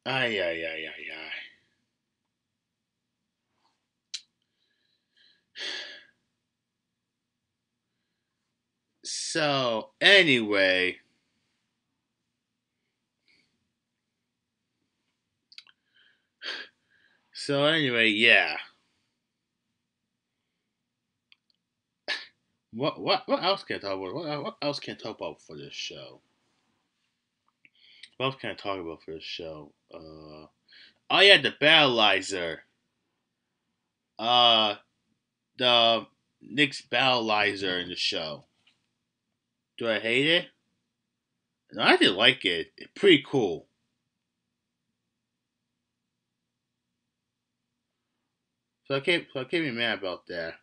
ay, ay, ay, ay, ay. So, anyway. So, anyway, yeah. What what what else can I talk about? What, what else can I talk about for this show? What else can I talk about for this show? Uh, oh yeah, the Battleizer. Uh, the Nick's Battleizer in the show. Do I hate it? No, I did like it. It's pretty cool. So I can't, so I can't be mad about that.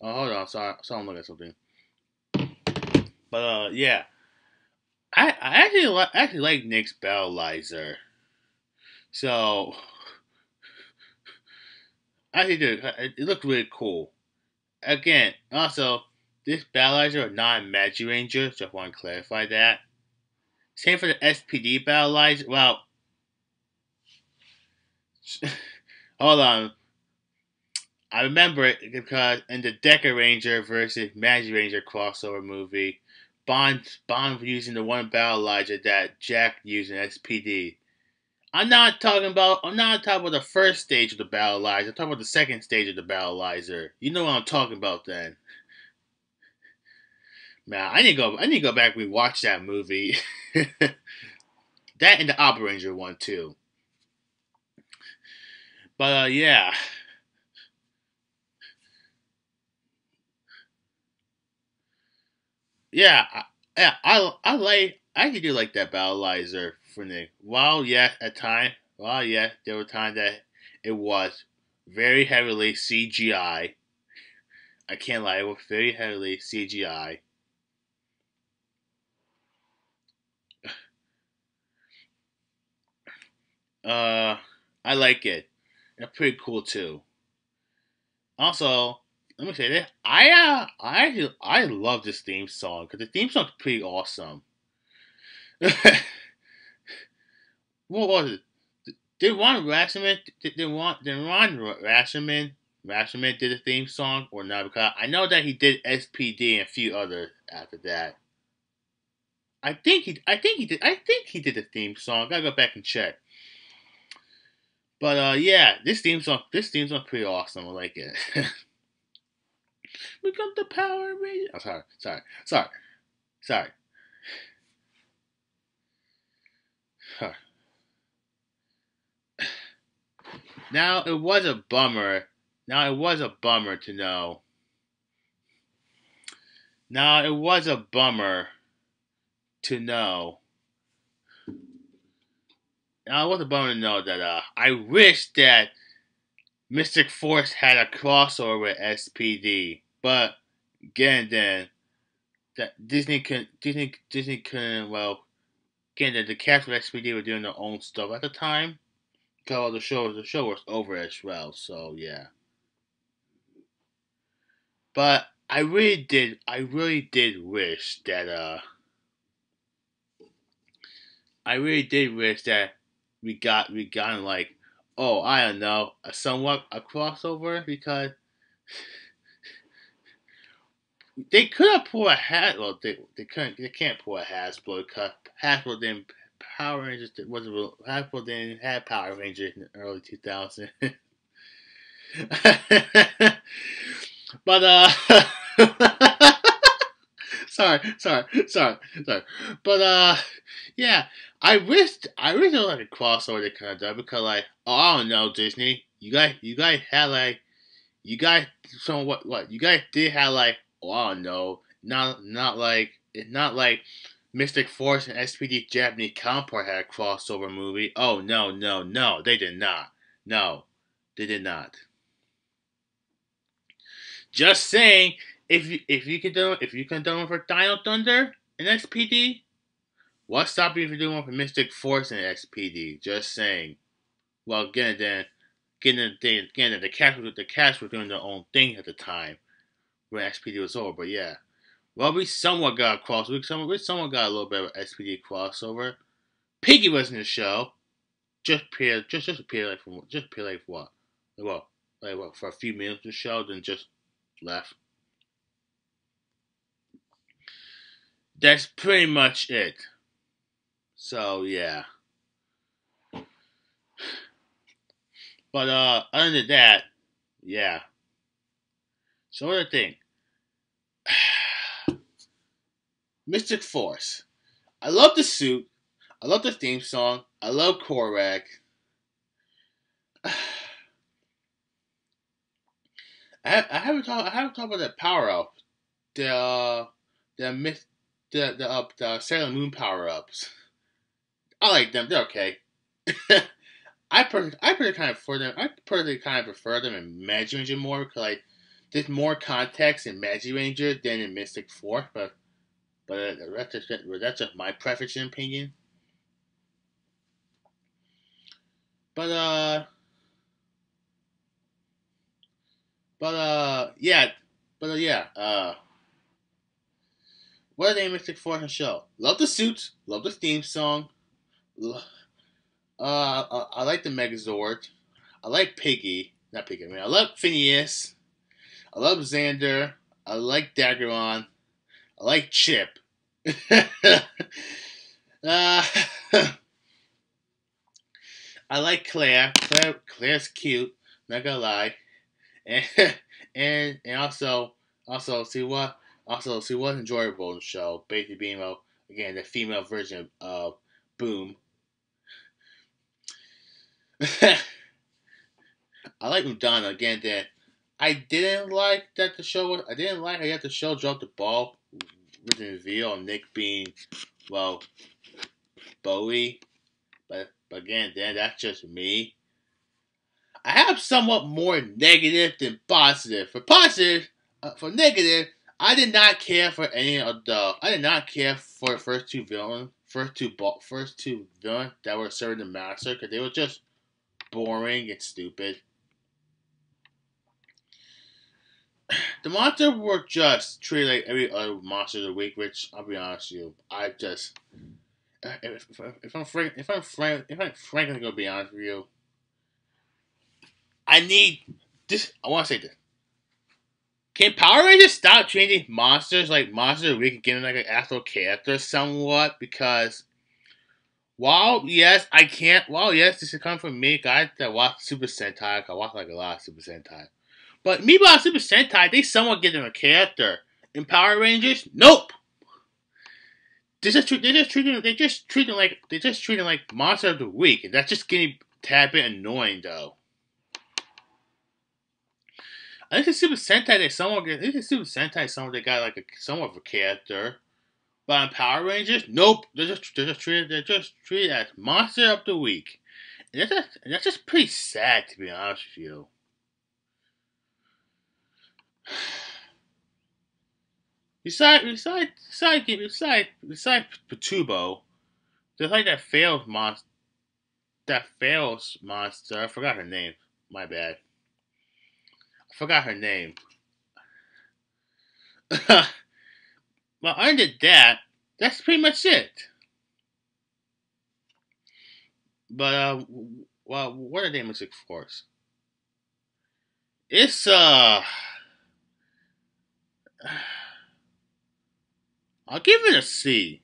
Oh, hold on. Sorry, sorry, I'm at something. But uh, yeah, I I actually like actually like Nick's Battleizer. So I think it, it looked really cool. Again, also this Battleizer is not a Magiranger, so I want to clarify that. Same for the SPD Battleizer. Well, [laughs] hold on. I remember it because in the Deca Ranger versus Magiranger crossover movie, Bond Bond using the one Battleizer that Jack used in SPD. I'm not talking about I'm not talking about the first stage of the Battleizer. I'm talking about the second stage of the Battleizer. You know what I'm talking about then. Man, I need to go I need to go back and rewatch that movie. [laughs] that and the Operanger one too. But uh, yeah. Yeah, I, yeah, I I like I actually do like that Battleizer for Nick. While yes, at time, while yes, there were times that it was very heavily CGI. I can't lie, it was very heavily CGI. [sighs] Uh, I like it. It's pretty cool too. Also, let me say this. I uh, I I love this theme song because the theme song's pretty awesome. [laughs] what was it? Did Ron Wasserman did, did Ron did Ron Wasserman Wasserman did the theme song or not? Because I know that he did SPD and a few others after that. I think he I think he did I think he did the theme song. Gotta go back and check. But uh yeah, this theme song this theme song pretty awesome. I like it. [laughs] We got the Power. Oh, sorry, sorry, sorry, sorry. Now it was a bummer. Now it was a bummer to know. Now it was a bummer to know. Now it was a bummer to know that uh, I wish that Mystic Force had a crossover with SPD. But again, then that Disney can Disney Disney can well again the, the cast of SPD were doing their own stuff at the time. Because the show the show was over as well, so yeah. But I really did I really did wish that uh I really did wish that we got we got like oh I don't know a somewhat a crossover because [laughs] they could have pulled a hat. Well, they they couldn't. They can't pull a Hasbro because Hasbro didn't. Power Rangers wasn't. Hasbro didn't have Power Rangers in the early 2000s. [laughs] but uh, [laughs] sorry, sorry, sorry, sorry. But uh, yeah, I wished I wish there was like a crossover that kind of done because like oh I don't know Disney, you guys you guys had like you guys some what what you guys did have like oh, I don't know, not not like not like Mystic Force and SPD Japanese counterpart had a crossover movie. Oh no, no, no, they did not. No, they did not. Just saying, if you if you can do if you can do one for Dino Thunder and SPD, what's stopping you from doing one for Mystic Force and SPD? Just saying. Well, again, then getting the again the cast the cast were doing their own thing at the time when SPD was over. But yeah, well, we somewhat got a crossover. We somewhat, we somewhat got a little bit of SPD crossover. Piggy was in the show. Just appeared, just just appeared like for just appeared like what? Like what? Like what? For a few minutes of the show, then just left. That's pretty much it. So yeah. [sighs] But uh, other than that, yeah. So other thing, [sighs] Mystic Force. I love the suit. I love the theme song. I love Koragg. [sighs] I, have, I haven't talked. I haven't talked about that power up, the the myth, the the up the Sailor Moon power ups. I like them. They're okay. [laughs] I per I personally kind of prefer them. I personally kind of prefer them in Magic Engine more because like there's more context in Magic Ranger than in Mystic Force, but but that's just that's just my preference and opinion. But uh, but uh, yeah, but uh, yeah, uh. What are they Mystic Force show? Love the suits, love the theme song. Uh, I, I like the Megazord. I like Piggy. Not Piggy. I mean, I love Phineas. I love Xander. I like Daggeron. I like Chip. [laughs] uh, [laughs] I like Clare. Clare. Clare's cute. Not gonna lie. And [laughs] and and also also see what also see what's enjoyable in the show. Being well again the female version of Boom I like Udonna again. That I didn't like that the show. I didn't like how the show drop the ball with the reveal on Nick being well Bowen, but but again, then that's just me. I have somewhat more negative than positive. For positive, uh, for negative, I did not care for any of the. I did not care for the first two villains, first two first two villains that were serving the master because they were just boring and stupid. The monster were just treated like every other monster of the week, which I'll be honest with you, I just uh, if, if, if I'm frank, if I'm frank, if I'm frankly gonna be honest with you, I need this. I want to say this. Can Power Rangers stop treating monsters like monsters of the week and getting like an actual character somewhat? Because while yes, I can't. While yes, this should come from me, guys that watch Super Sentai. I watch like a lot of Super Sentai, but me about Super Sentai, they somewhat give them a character. In Power Rangers, nope. They just they just treat them, they just treat them like they just treat them like monster of the week, and that's just getting tad bit annoying though. I think the Super Sentai they somewhat get. I think the Super Sentai somewhat they got like a somewhat of a character. But on Power Rangers, nope. They're just they're just treated they're just treated as monster of the week. And that's just, that's just pretty sad to be honest with you. Besides, besides, besides, besides, besides Patubo, there's like that fails monster. That fails monster. I forgot her name. My bad. I forgot her name. [laughs] Well, under that, that's pretty much it. But uh, well, what are they Mystic Force? It's uh, [sighs] I'll give it a C.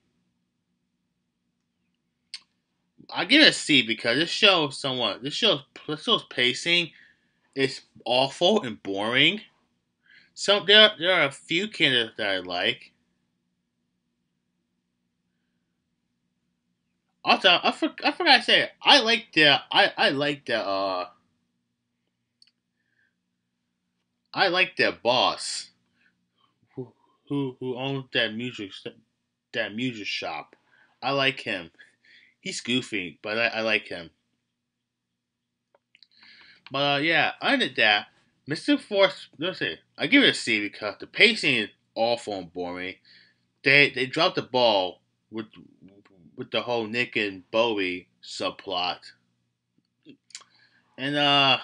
I give it a C because this show somewhat this show this show's pacing is awful and boring. Some there there are a few candidates that I like. Also, I, for, I forgot to say, I like the I I like the uh I like the boss who who owns that music that music shop. I like him. He's goofy, but I, I like him. But uh, yeah, than that, Mr. Force. Let's see. I give it a C because the pacing is awful and boring. They they dropped the ball with with the whole Nick and Bowen subplot, and uh,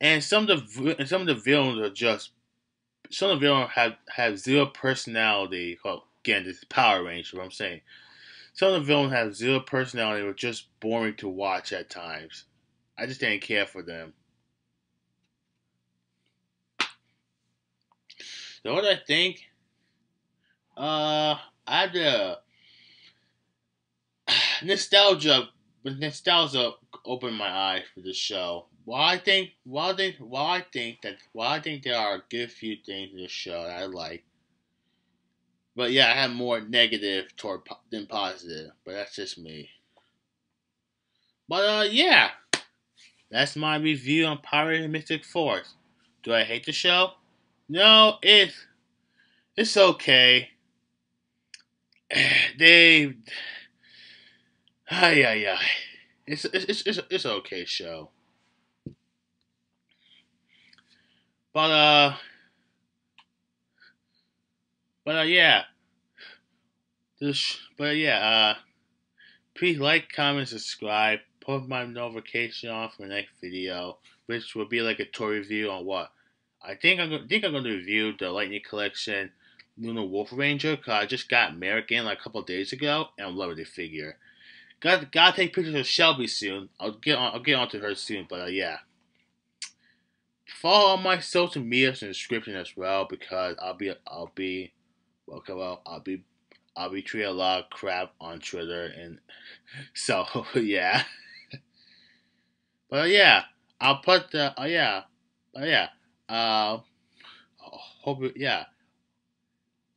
and some of the and some of the villains are just some of the villains have have zero personality. Well, again, this is Power Ranger. What I'm saying, some of the villains have zero personality. Were just boring to watch at times. I just didn't care for them. So what I think? Uh, I to [sighs] nostalgia, nostalgia opened my eyes for the show. While I think, while I think, while I think that, while I think there are a good few things in the show that I like, but yeah, I have more negative toward than positive. But that's just me. But uh, yeah, that's my review on Pirate and Mystic Force. Do I hate the show? No, it's it's okay. [sighs] They [sighs] Ay, ay. It's, it's, it's, it's okay show. But, uh, but, uh, yeah. This, but, yeah, uh, please like, comment, subscribe, put my notification on for the next video, which will be like a tour review on what? I think I'm, gonna, think I'm to review the Lightning Collection Lunar Wolf Ranger, because I just got American like a couple days ago, and I'm loving the figure. Got gotta take pictures of Shelby soon. I'll get on. I'll get onto her soon. But uh, yeah, follow my social media in the description as well because I'll be I'll be welcome. Well, I'll be I'll be tweeting a lot of crap on Twitter and [laughs] so [laughs] yeah. but yeah, I'll put the oh uh, yeah, oh yeah. Uh, hope yeah.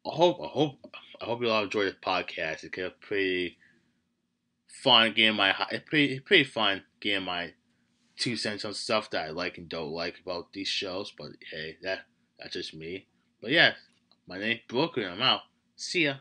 I hope I hope I hope you all enjoy this podcast. It's pretty fun getting my it's pretty pretty fun getting my two cents on stuff that I like and don't like about these shows. But hey, that that's just me. But yeah, my name's Brooklyn. I'm out. See ya.